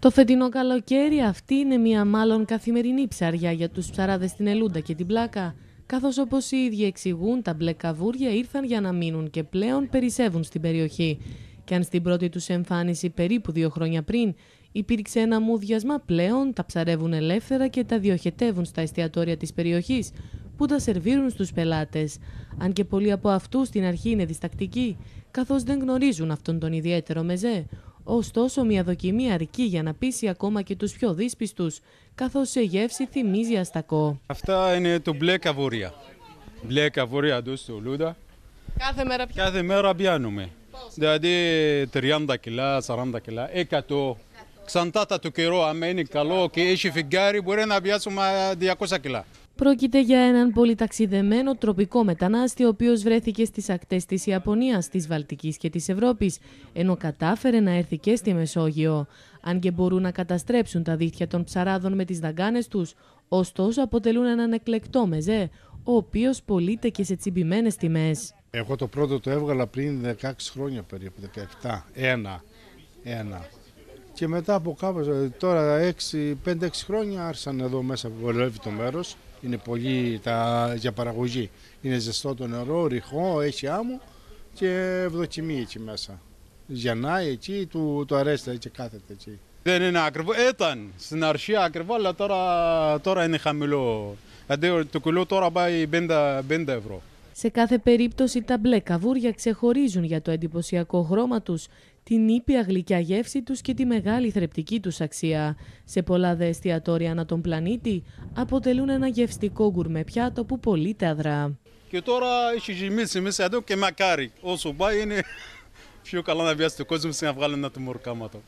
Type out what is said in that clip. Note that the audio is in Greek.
Το φετινό καλοκαίρι αυτή είναι μια μάλλον καθημερινή ψαριά για τους ψαράδες στην Ελούντα και την Πλάκα, καθώς όπως οι ίδιοι εξηγούν τα μπλε καβούρια ήρθαν για να μείνουν και πλέον περισσεύουν στην περιοχή. Και αν στην πρώτη τους εμφάνιση περίπου δύο χρόνια πριν υπήρξε ένα μούδιασμα πλέον, τα ψαρεύουν ελεύθερα και τα διοχετεύουν στα εστιατόρια της περιοχής, που τα σερβίρουν στους πελάτες. Αν και πολλοί από αυτούς στην αρχή είναι διστακτικοί, καθώς δεν γνωρίζουν αυτόν τον ιδιαίτερο μεζέ, Ωστόσο, μια δοκιμή αρκεί για να πείσει ακόμα και τους πιο δύσπιστους, καθώς σε γεύση θυμίζει αστακό. Αυτά είναι το μπλε καβούρια. Μπλε καβούρια εδώ στο Λούδα. Κάθε μέρα πια. Κάθε μέρα πιάνουμε. Δηλαδή 30 κιλά, 40 κιλά, 100. Ξαντάτα το καιρό, άμα είναι καλό και έχει φιγγάρι, μπορεί να πιάσουμε 200 κιλά. Πρόκειται για έναν πολυταξιδεμένο τροπικό μετανάστη, ο οποίος βρέθηκε στις ακτές της Ιαπωνίας, της Βαλτικής και της Ευρώπης, ενώ κατάφερε να έρθει και στη Μεσόγειο. Αν και μπορούν να καταστρέψουν τα δίχτυα των ψαράδων με τις δαγκάνες τους, ωστόσο αποτελούν έναν εκλεκτό μεζέ, ο οποίος πωλείται και σε τσιμπημένες τιμές. Εγώ το πρώτο το έβγαλα πριν 16 χρόνια περίπου, 17. Ένα. Ένα. Και μετά από κάπως, τώρα 5-6 χρόνια άρχισαν εδώ μέσα που βολεύει το μέρος είναι πολύ τα, για παραγωγή. Είναι ζεστό το νερό, ρηχό, έχει άμμο και ευδοκιμεί εκεί μέσα. Γεννάει εκεί, του, του αρέσει και κάθεται εκεί. Δεν είναι ακριβό. Ήταν στην αρχή ακριβό, αλλά τώρα, τώρα είναι χαμηλό. Δηλαδή το κιλό τώρα πάει 50, 50 ευρώ. Σε κάθε περίπτωση τα μπλε καβούρια ξεχωρίζουν για το εντυπωσιακό χρώμα τους, την ήπια γλυκιά γεύση τους και τη μεγάλη θρεπτική τους αξία. Σε πολλά δε εστιατόρια ανά τον πλανήτη αποτελούν ένα γευστικό γκουρμέ πιάτο που πωλείται αδρά. Και τώρα έχει γεμίσει μέσα εδώ και μακάρι. Όσο πάει είναι πιο καλά να βιάσει το κόσμο να βγάλει ένα του μορκάματο.